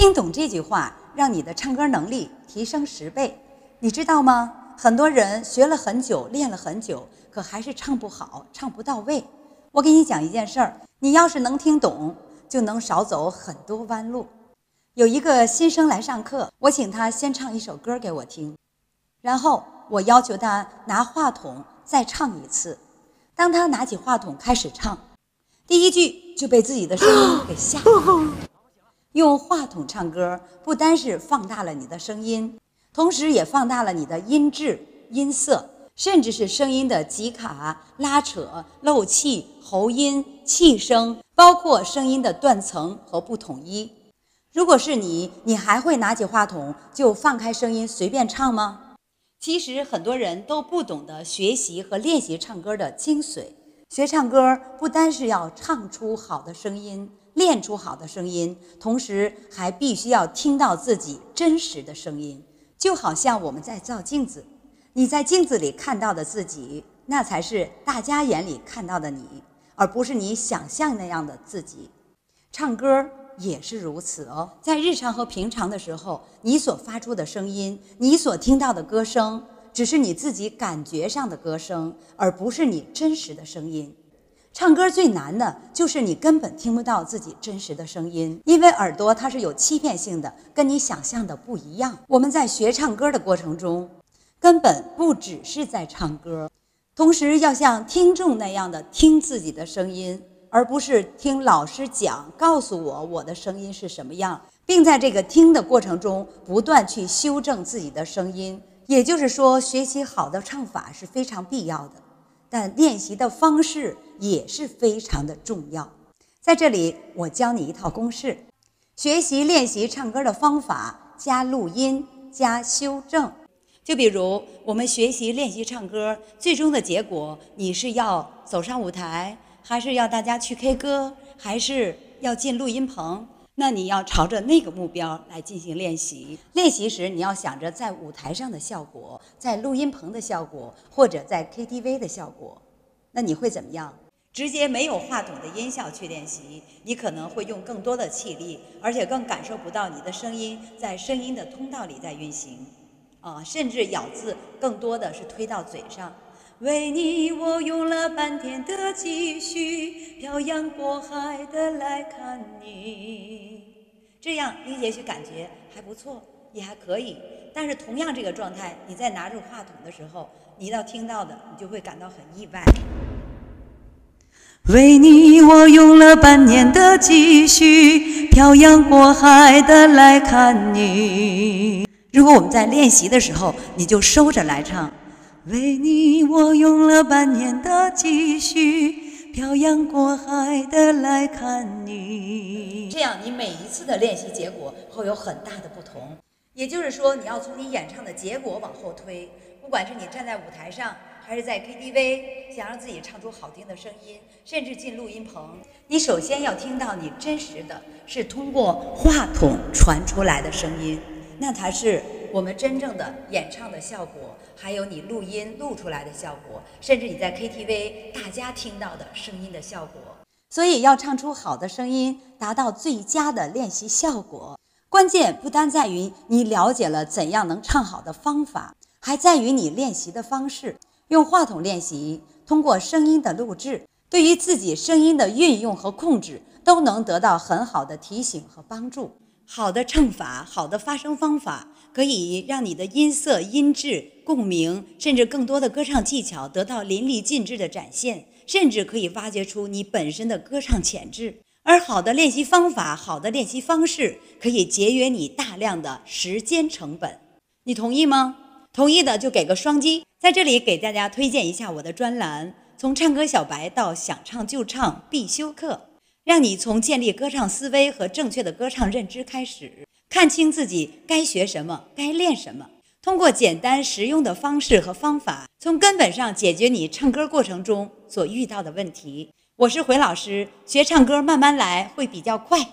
听懂这句话，让你的唱歌能力提升十倍。你知道吗？很多人学了很久，练了很久，可还是唱不好，唱不到位。我给你讲一件事儿，你要是能听懂，就能少走很多弯路。有一个新生来上课，我请他先唱一首歌给我听，然后我要求他拿话筒再唱一次。当他拿起话筒开始唱，第一句就被自己的声音给吓了。用话筒唱歌，不单是放大了你的声音，同时也放大了你的音质、音色，甚至是声音的挤卡、拉扯、漏气、喉音、气声，包括声音的断层和不统一。如果是你，你还会拿起话筒就放开声音随便唱吗？其实很多人都不懂得学习和练习唱歌的精髓。学唱歌不单是要唱出好的声音。练出好的声音，同时还必须要听到自己真实的声音，就好像我们在照镜子，你在镜子里看到的自己，那才是大家眼里看到的你，而不是你想象那样的自己。唱歌也是如此哦，在日常和平常的时候，你所发出的声音，你所听到的歌声，只是你自己感觉上的歌声，而不是你真实的声音。唱歌最难的就是你根本听不到自己真实的声音，因为耳朵它是有欺骗性的，跟你想象的不一样。我们在学唱歌的过程中，根本不只是在唱歌，同时要像听众那样的听自己的声音，而不是听老师讲告诉我我的声音是什么样，并在这个听的过程中不断去修正自己的声音。也就是说，学习好的唱法是非常必要的。但练习的方式也是非常的重要。在这里，我教你一套公式：学习练习唱歌的方法加录音加修正。就比如我们学习练习唱歌，最终的结果，你是要走上舞台，还是要大家去 K 歌，还是要进录音棚？那你要朝着那个目标来进行练习。练习时，你要想着在舞台上的效果，在录音棚的效果，或者在 KTV 的效果。那你会怎么样？直接没有话筒的音效去练习，你可能会用更多的气力，而且更感受不到你的声音在声音的通道里在运行，啊，甚至咬字更多的是推到嘴上。为你，我用了半天的积蓄，漂洋过海的来看你。这样，你也许感觉还不错，也还可以。但是，同样这个状态，你在拿着话筒的时候，你要听到的，你就会感到很意外。为你，我用了半年的积蓄，漂洋过海的来看你。如果我们在练习的时候，你就收着来唱。为你，我用了半年的积蓄，漂洋过海的来看你。这样，你每一次的练习结果会有很大的不同。也就是说，你要从你演唱的结果往后推，不管是你站在舞台上，还是在 KTV，想让自己唱出好听的声音，甚至进录音棚，你首先要听到你真实的是通过话筒传出来的声音，那才是我们真正的演唱的效果。还有你录音录出来的效果，甚至你在 KTV 大家听到的声音的效果。所以要唱出好的声音，达到最佳的练习效果，关键不单在于你了解了怎样能唱好的方法，还在于你练习的方式。用话筒练习，通过声音的录制，对于自己声音的运用和控制，都能得到很好的提醒和帮助。好的唱法，好的发声方法，可以让你的音色、音质、共鸣，甚至更多的歌唱技巧得到淋漓尽致的展现，甚至可以挖掘出你本身的歌唱潜质。而好的练习方法、好的练习方式，可以节约你大量的时间成本。你同意吗？同意的就给个双击。在这里给大家推荐一下我的专栏：从唱歌小白到想唱就唱必修课。让你从建立歌唱思维和正确的歌唱认知开始，看清自己该学什么，该练什么。通过简单实用的方式和方法，从根本上解决你唱歌过程中所遇到的问题。我是回老师，学唱歌慢慢来会比较快。